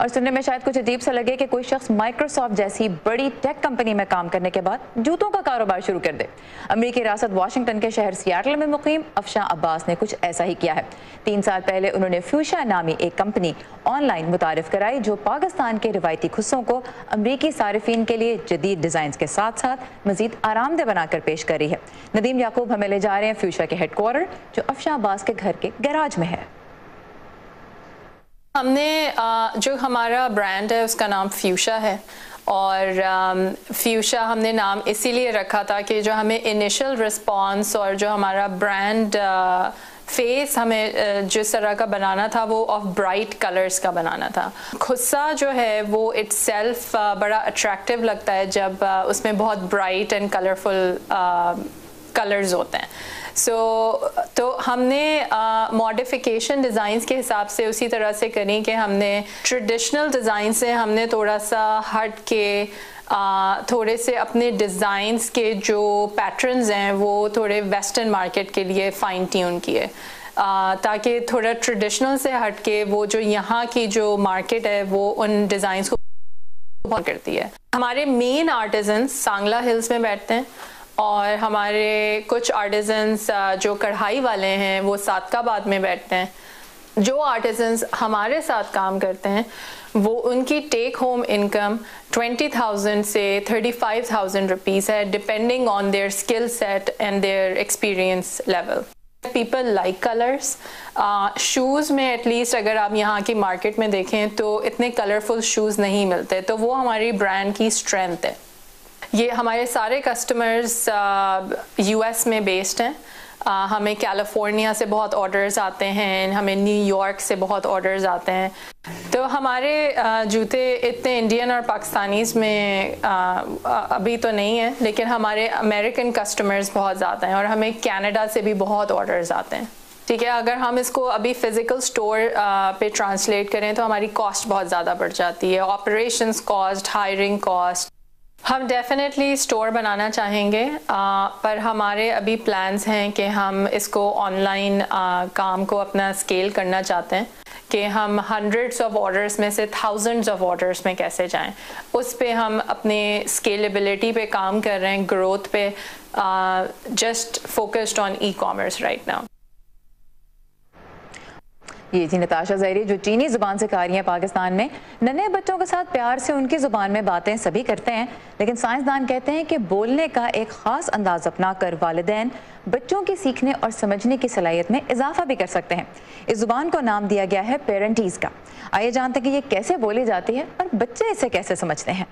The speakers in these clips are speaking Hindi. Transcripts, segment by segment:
और सुनने में शायद कुछ अजीब सा लगे कि कोई शख्स माइक्रोसॉफ्ट जैसी बड़ी टेक कंपनी में काम करने के बाद जूतों का कारोबार शुरू कर दे। अमरीकी रियासत वाशिंगटन के शहर सियाटल में मुकीम, अफशा अब्बास ने कुछ ऐसा ही किया है। तीन साल पहले उन्होंने फ्यूशा नामी एक कंपनी ऑनलाइन मुतारफ कराई, जो पाकिस्तान के रिवायती खुस्सों को अमरीकी सार्फिन के लिए जदीद डिज़ाइन के साथ साथ मजीद आरामदह बनाकर पेश कर रही है। नदीम याकूब हमें ले जा रहे हैं फ्यूशा के हेडक्वार्टर जो अफशा अब्बास के घर के गैराज में है। हमने जो हमारा ब्रांड है, उसका नाम फ्यूशा है। और फ्यूशा हमने नाम इसीलिए रखा था कि जो हमें इनिशियल रिस्पांस और जो हमारा ब्रांड फेस हमें जिस तरह का बनाना था, वो ऑफ़ ब्राइट कलर्स का बनाना था। खुस्सा जो है, वो इट्स बड़ा अट्रैक्टिव लगता है जब उसमें बहुत ब्राइट एंड कलरफुल कलर्स होते हैं। सो so, तो हमने मॉडिफिकेशन डिज़ाइंस के हिसाब से उसी तरह से करी कि हमने ट्रेडिशनल डिज़ाइन से हमने थोड़ा सा हट के आ, थोड़े से अपने डिज़ाइंस के जो पैटर्न्स हैं वो थोड़े वेस्टर्न मार्केट के लिए फ़ाइन ट्यून किए ताकि थोड़ा ट्रेडिशनल से हट के वो जो यहाँ की जो मार्केट है वो उन डिज़ाइंस को करती है। हमारे मेन आर्टिजन सांगला हिल्स में बैठते हैं। और हमारे कुछ आर्टिजन्स जो कढ़ाई वाले हैं वो सादकाबाद में बैठते हैं। जो आर्टिजन्स हमारे साथ काम करते हैं वो उनकी टेक होम इनकम 20,000 से 35,000 रुपीस है depending on their skill set and their experience level people like colours shoes में एटलीस्ट अगर आप यहाँ की मार्केट में देखें तो इतने कलरफुल शूज़ नहीं मिलते तो वो हमारी ब्रांड की स्ट्रेंथ है। ये हमारे सारे कस्टमर्स यूएस में बेस्ड हैं। Uh, हमें कैलिफ़ोर्निया से बहुत ऑर्डर्स आते हैं हमें न्यूयॉर्क से बहुत ऑर्डर्स आते हैं। तो हमारे uh, जूते इतने इंडियन और पाकिस्तानीज़ में uh, अभी तो नहीं है लेकिन हमारे अमेरिकन कस्टमर्स बहुत ज़्यादा हैं और हमें कनाडा से भी बहुत ऑर्डर्स आते हैं। ठीक है अगर हम इसको अभी फ़िज़िकल स्टोर पे ट्रांसलेट करें तो हमारी कॉस्ट बहुत ज़्यादा बढ़ जाती है। ऑपरेशंस कॉस्ट हायरिंग कॉस्ट हम डेफिनेटली स्टोर बनाना चाहेंगे आ, पर हमारे अभी प्लान्स हैं कि हम इसको ऑनलाइन काम को अपना स्केल करना चाहते हैं कि हम हंड्रेड्स ऑफ़ ऑर्डर्स में से थाउजेंड्स ऑफ़ ऑर्डर्स में कैसे जाएँ। उस पे हम अपने स्केलेबिलिटी पे काम कर रहे हैं ग्रोथ पे just focused on e commerce right now ये थी नताशा जहरी, जो चीनी ज़ुबान से रही हैं पाकिस्तान में। नन्हे बच्चों के साथ प्यार से उनकी ज़ुबान में बातें सभी करते हैं, लेकिन साइंसदान कहते हैं कि बोलने का एक ख़ास अंदाज अपना कर वालदेन बच्चों की सीखने और समझने की सलाहियत में इजाफा भी कर सकते हैं। इस ज़ुबान को नाम दिया गया है पेरेंटीज़ का। आइए जानते हैं कि ये कैसे बोली जाती है और बच्चे इसे कैसे समझते हैं।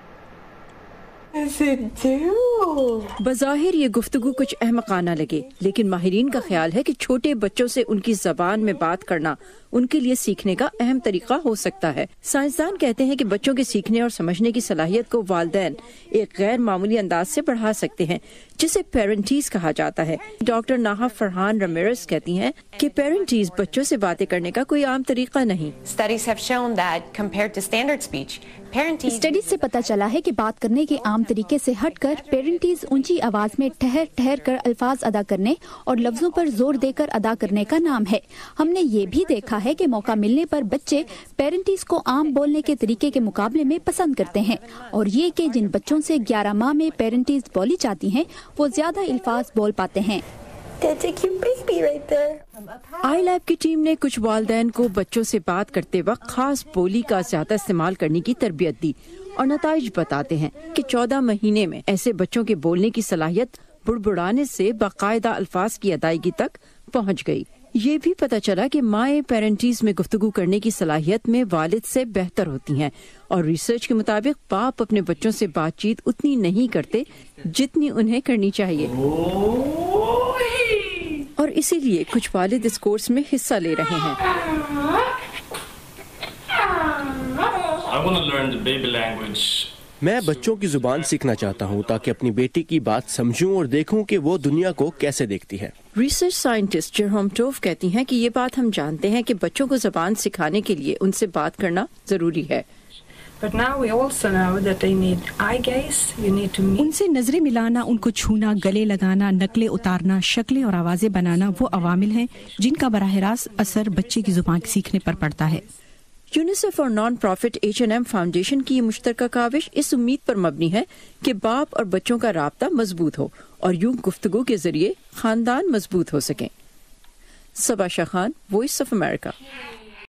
बज़ाहिर ये गुफ्तगु कुछ अहमकाना लगे, लेकिन माहरीन का ख्याल है कि छोटे बच्चों से उनकी जबान में बात करना उनके लिए सीखने का अहम तरीका हो सकता है। साइंसदान कहते हैं कि बच्चों के सीखने और समझने की सलाहियत को वालदेन एक गैर मामूली अंदाज से बढ़ा सकते हैं, जिसे पेरेंटीज कहा जाता है। डॉक्टर नाहा फरहान रमेरस कहती हैं कि पेरेंटीज बच्चों से बातें करने का कोई आम तरीका नहीं। स्टडीज़ से पता चला है कि बात करने के आम तरीके से हटकर पेरेंटीज ऊँची आवाज़ में ठहर ठहर कर अल्फाज अदा करने और लफ्जों पर ज़ोर देकर अदा करने का नाम है। हमने ये भी देखा है कि मौका मिलने पर बच्चे पेरेंटीज को आम बोलने के तरीके के मुकाबले में पसंद करते हैं और ये कि जिन बच्चों से 11 माह में पेरेंटीज बोली जाती हैं, वो ज़्यादा अल्फाज बोल पाते हैं। आई लैब की टीम ने कुछ वालदेन को बच्चों से बात करते वक्त खास बोली का ज़्यादा इस्तेमाल करने की तरबियत दी और नतज बताते हैं कि चौदह महीने में ऐसे बच्चों के बोलने की सलाहियत बुड़बुड़ाने से बाकायदा अल्फाज की अदायगी तक पहुँच गई। ये भी पता चला कि माए पेरेंटीज में गुफ्तगु करने की सलाहियत में वालिद से बेहतर होती हैं और रिसर्च के मुताबिक बाप अपने बच्चों से बातचीत उतनी नहीं करते जितनी उन्हें करनी चाहिए। और इसीलिए कुछ वालिद इस कोर्स में हिस्सा ले रहे हैं। मैं बच्चों की ज़ुबान सीखना चाहता हूँ ताकि अपनी बेटी की बात समझूं और देखूँ कि वो दुनिया को कैसे देखती है। रिसर्च साइंटिस्ट जेरोम टोफ कहती हैं कि ये बात हम जानते हैं कि बच्चों को ज़ुबान सिखाने के लिए उनसे बात करना ज़रूरी है। उनसे नज़रें मिलाना उनको छूना गले लगाना नकलें उतारना शक्लें और आवाज़ें बनाना वो अवामिल हैं जिनका बरह रास्त असर बच्चे की ज़ुबान सीखने पर पड़ता है। यूनिसेफ और non profit H N M foundation की ये मुश्तरका काविश इस उम्मीद पर मबनी है कि बाप और बच्चों का रबता मज़बूत हो और यूँ गुफ्तगु के ज़रिए खानदान मज़बूत हो सकें। Saba Shah Khan voice of America